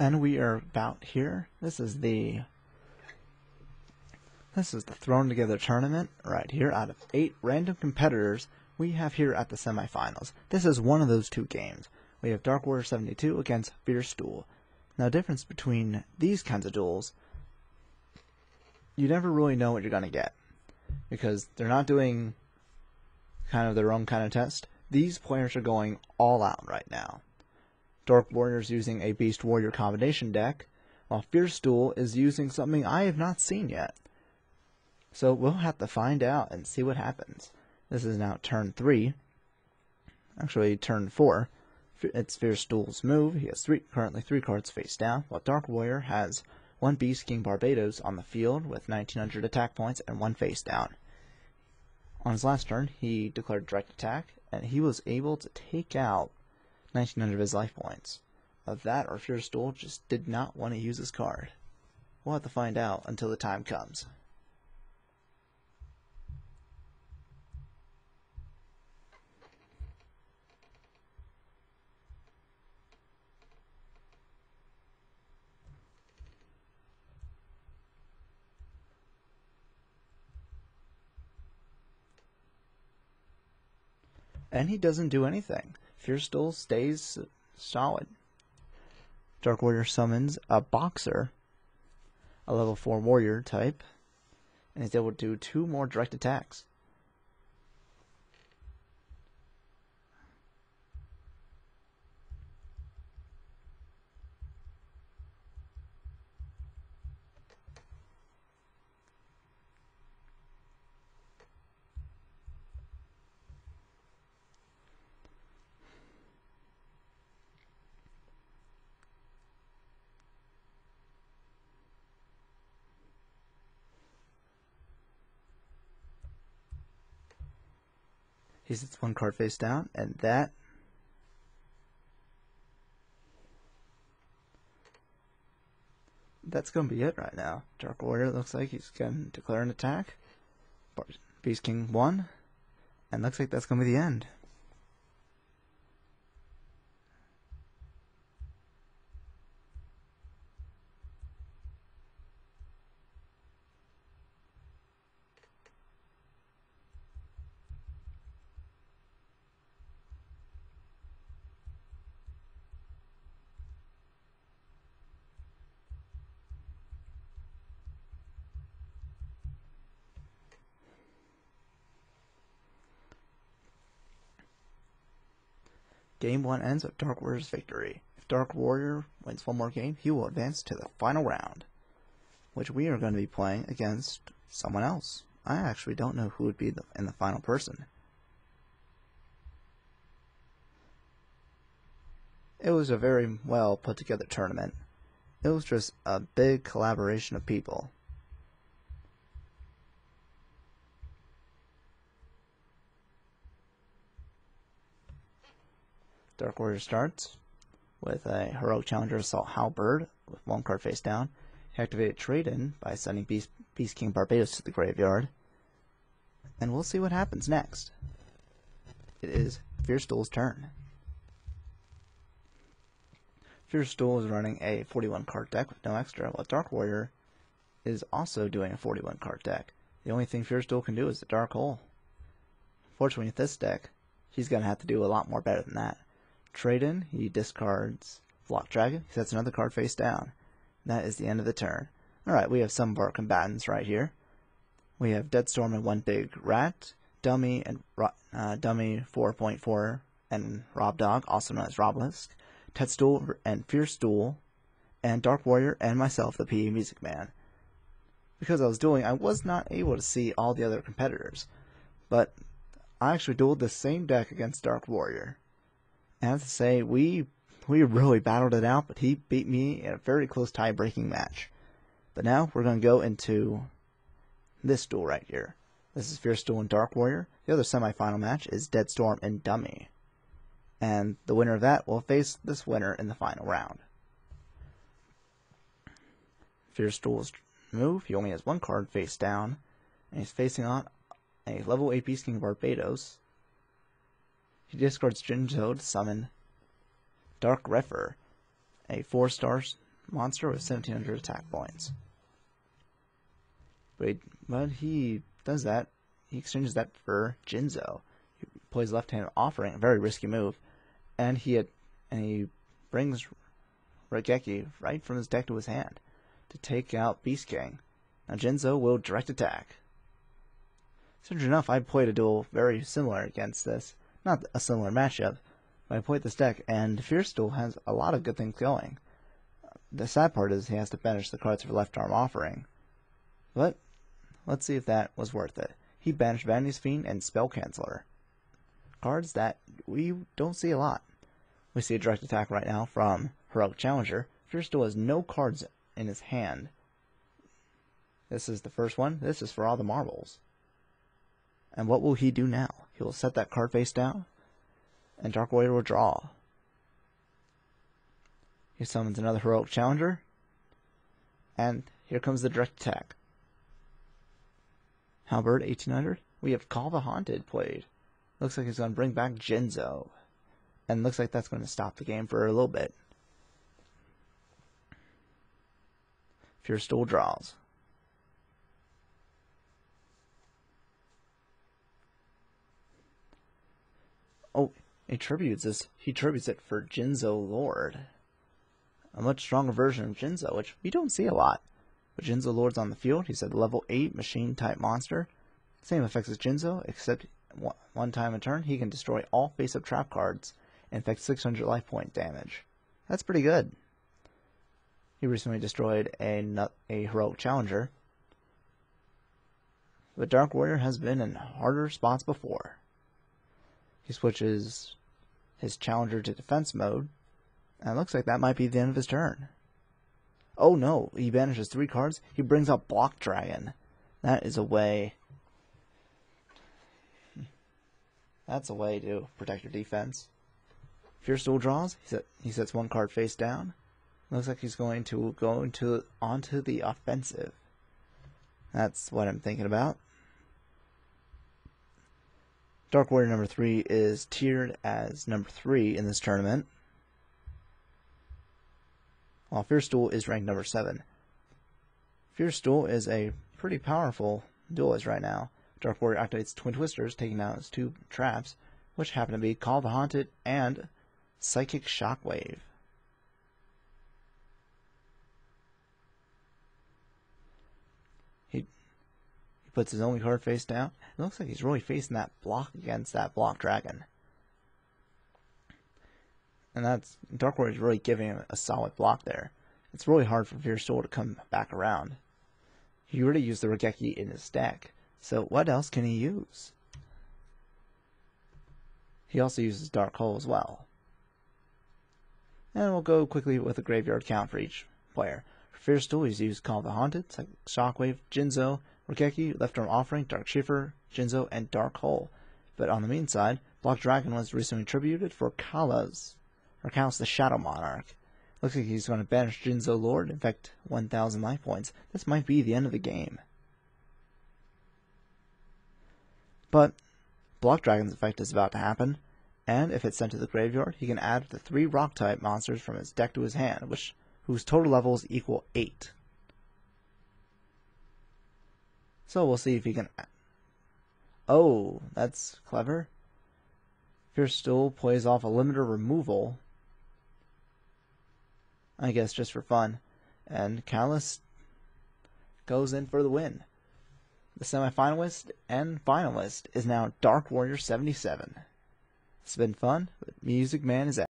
And we are about here. This is the this is the thrown together tournament right here out of eight random competitors we have here at the semifinals. This is one of those two games. We have Dark Warrior 72 against Fierce Duel. Now, difference between these kinds of duels, you never really know what you're going to get because they're not doing kind of their own kind of test. These players are going all out right now. Dark Warrior is using a Beast Warrior combination deck, while Fierce Duel is using something I have not seen yet. So we'll have to find out and see what happens. This is now turn 3. Actually, turn 4. It's Fierce Duel's move. He has three, currently three cards face down, while Dark Warrior has one Beast King Barbaros on the field with 1900 attack points and one face down. On his last turn, he declared direct attack, and he was able to take out 1900 of his life points. Of that, or Fierce Duel just did not want to use his card. We'll have to find out until the time comes. and he doesn't do anything. Fierce Duel stays solid. Dark Warrior summons a Boxer, a level 4 warrior type, and is able to do two more direct attacks. He sits one card face down, and that that's to be it right now. Dark Warrior looks like he's to declare an attack. Beast King 1. And looks like that's to be the end. Game 1 ends with Dark Warrior's victory. If Dark Warrior wins one more game, he will advance to the final round, which we are going to be playing against someone else. I actually don't know who would be the, in the final person. It was a very well put together tournament. It was just a big collaboration of people. Dark Warrior starts with a Heroic Challenger Assault Halberd with one card face down. He activated Trade In by sending Beast, Beast King Barbaros to the graveyard. And we'll see what happens next. It is Fierce Duel's turn. Fierce Duel is running a 41 card deck with no extra, while Dark Warrior is also doing a 41 card deck. The only thing Fierce Duel can do is the Dark Hole. Fortunately, with this deck, he's going to have to do a lot more better than that. Trade in, he discards Block Dragon. He sets another card face down. That is the end of the turn. Alright, we have some of our combatants right here. We have Deadstorm and One Big Rat, Dummy and uh, Dummy 4.4 and Rob Dog, also known as Roblisk, Tetsuel and Fierce Duel, and Dark Warrior and myself, the PE Music Man. Because I was dueling, I was not able to see all the other competitors, but I actually dueled the same deck against Dark Warrior. I have to say, we we really battled it out, but he beat me in a very close tie-breaking match. But now we're going to go into this duel right here. This is Fierce Duel and Dark Warrior. The other semifinal match is Deadstorm and Dummy. And the winner of that will face this winner in the final round. Fierce Duel's move, he only has one card face down, and he's facing on a level 8 Beast King Barbaros, he discards Jinzo to summon Dark Grepher, a 4 star monster with 1700 attack points. But, but he does that. He exchanges that for Jinzo. He plays left hand offering, a very risky move, and he had, and he brings Raigeki right from his deck to his hand to take out Beast King. Now Jinzo will direct attack. Strange enough, I played a duel very similar against this. Not a similar matchup, but I played this deck, and Fierce has a lot of good things going. The sad part is he has to banish the cards for left arm offering. But let's see if that was worth it. He banished Vanity's Fiend and Spell Canceller. Cards that we don't see a lot. We see a direct attack right now from Heroic Challenger. Fierce has no cards in his hand. This is the first one. This is for all the marbles. And what will he do now? He will set that card face down, and Dark Warrior will draw. He summons another Heroic Challenger, and here comes the direct attack. Halberd 1800. We have Call the Haunted played. Looks like he's going to bring back Jinzo. And looks like that's going to stop the game for a little bit. Fierce Duel draws. Oh, this. He tributes it for Jinzo Lord. A much stronger version of Jinzo, which we don't see a lot. But Jinzo Lord's on the field. He's a level 8 machine type monster. Same effects as Jinzo, except one time a turn, he can destroy all face up trap cards and inflict 600 life point damage. That's pretty good. He recently destroyed a, a heroic challenger. But Dark Warrior has been in harder spots before. He switches his challenger to defense mode, and it looks like that might be the end of his turn. Oh no, he banishes three cards. He brings out Block Dragon. That is a way. That's a way to protect your defense. Fierce Duel draws. He, set, he sets one card face down. Looks like he's going to go into onto the offensive. That's what I'm thinking about. Dark Warrior number three is tiered as number three in this tournament while Duel is ranked number 7. Fierce Duel is a pretty powerful duelist right now. Dark Warrior activates Twin Twisters, taking out his two traps, which happen to be Call the Haunted and Psychic Shockwave. Puts his only card face down. It looks like he's really facing that block against that block dragon. And that's Dark Warrior is really giving him a solid block there. It's really hard for Fierce Duel to come back around. He already used the Raigeki in his deck, so what else can he use? He also uses Dark Hole as well. And we'll go quickly with a graveyard count for each player. For Duel, he's used Call of the Haunted, Shockwave, Jinzo, Raigeki, Left Arm Offering, Dark Grepher, Jinzo, and Dark Hole. But on the main side, Block Dragon was recently tributed for Kala's or counts the Shadow Monarch. Looks like he's going to banish Jinzo Lord, in fact, 1,000 life points. This might be the end of the game. But Block Dragon's effect is about to happen, and if it's sent to the graveyard, he can add the three rock type monsters from his deck to his hand, which whose total levels equal 8. So we'll see if he can. Oh, that's clever. Fierce Duel plays off a limiter removal I guess just for fun. And Callus goes in for the win. The semifinalist and finalist is now Dark Warrior 77. It's been fun, but Music Man is out.